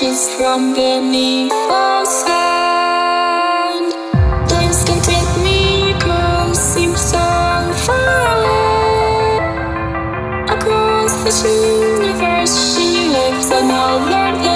Just from beneath the sand. Please can take me across, seems so far away. Across this universe, she lives another.